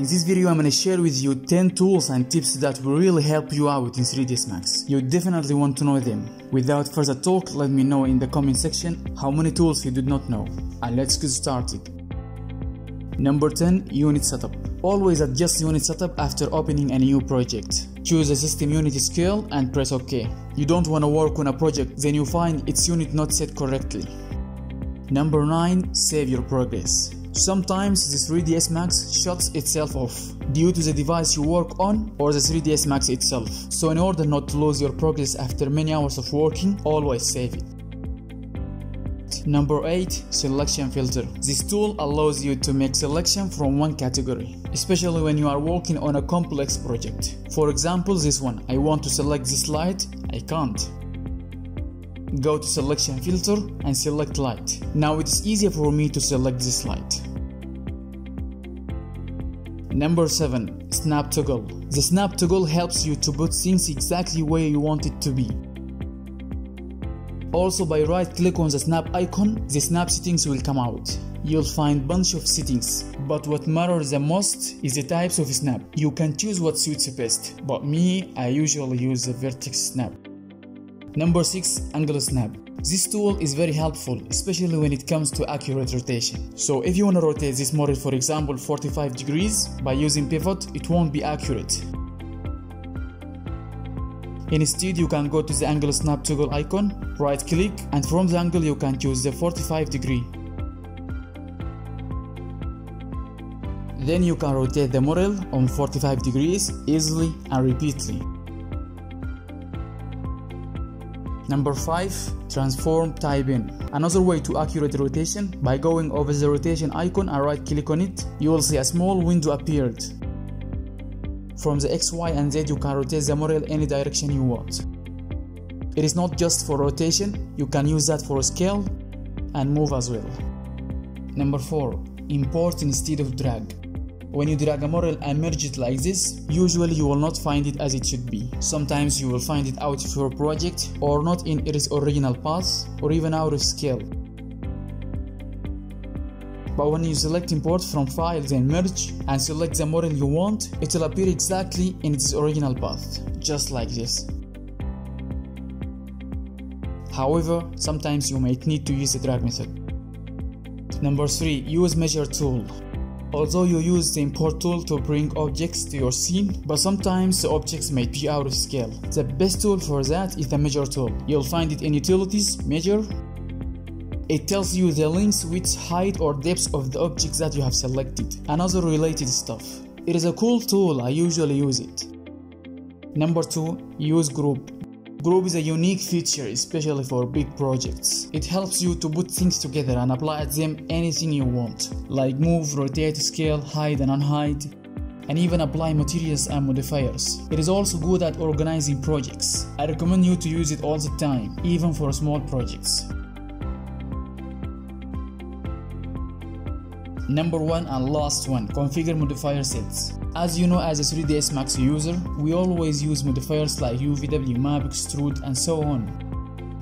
In this video I'm gonna share with you 10 tools and tips that will really help you out in 3ds Max. You definitely want to know them. Without further talk, let me know in the comment section how many tools you did not know. And let's get started. Number 10 Unit Setup. Always adjust unit setup after opening a new project. Choose a system unit scale and press OK. You don't want to work on a project then you find its unit not set correctly. Number 9 Save your progress. Sometimes the 3ds Max shuts itself off due to the device you work on or the 3ds Max itself. So in order not to lose your progress after many hours of working, always save it. Number 8 Selection Filter. This tool allows you to make selection from one category, especially when you are working on a complex project. For example, this one, I want to select this light, I can't. Go to selection filter and select light. Now it is easier for me to select this light. Number 7. Snap Toggle. The Snap Toggle helps you to put things exactly where you want it to be. Also by right click on the snap icon, the snap settings will come out. You'll find bunch of settings, but what matters the most is the types of snap. You can choose what suits you best, but me, I usually use the vertex snap. Number 6. Angle Snap. This tool is very helpful, especially when it comes to accurate rotation. So if you want to rotate this model for example 45 degrees, by using pivot, it won't be accurate. Instead, you can go to the angle snap toggle icon, right click, and from the angle you can choose the 45 degree. Then you can rotate the model on 45 degrees easily and repeatedly. Number 5. Transform type in. Another way to accurate rotation, by going over the rotation icon and right click on it, you will see a small window appeared. From the X, Y and Z you can rotate the model any direction you want. It is not just for rotation, you can use that for scale and move as well. Number 4. Import instead of drag. When you drag a model and merge it like this, usually you will not find it as it should be. Sometimes you will find it out of your project or not in its original path or even out of scale. But when you select import from file then merge and select the model you want, it will appear exactly in its original path, just like this. However, sometimes you might need to use the drag method. Number 3. Use measure tool. Although you use the import tool to bring objects to your scene, but sometimes the objects may be out of scale. The best tool for that is the measure tool. You'll find it in utilities, measure. It tells you the length, width, height or depth of the objects that you have selected, and other related stuff. It is a cool tool, I usually use it. Number 2. Use group. Group is a unique feature, especially for big projects. It helps you to put things together and apply them anything you want, like move, rotate, scale, hide and unhide, and even apply materials and modifiers. It is also good at organizing projects. I recommend you to use it all the time, even for small projects. Number 1 and last one, configure modifier sets. As you know as a 3ds Max user, we always use modifiers like UVW, map, extrude and so on.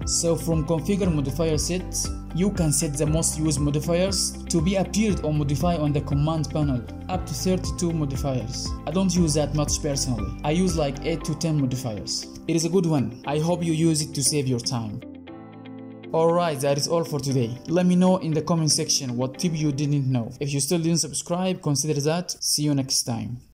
So from configure modifier sets, you can set the most used modifiers to be appeared or modify on the command panel, up to 32 modifiers. I don't use that much personally, I use like 8 to 10 modifiers. It is a good one, I hope you use it to save your time. Alright, that is all for today. Let me know in the comment section what tip you didn't know. If you still didn't subscribe, consider that. See you next time.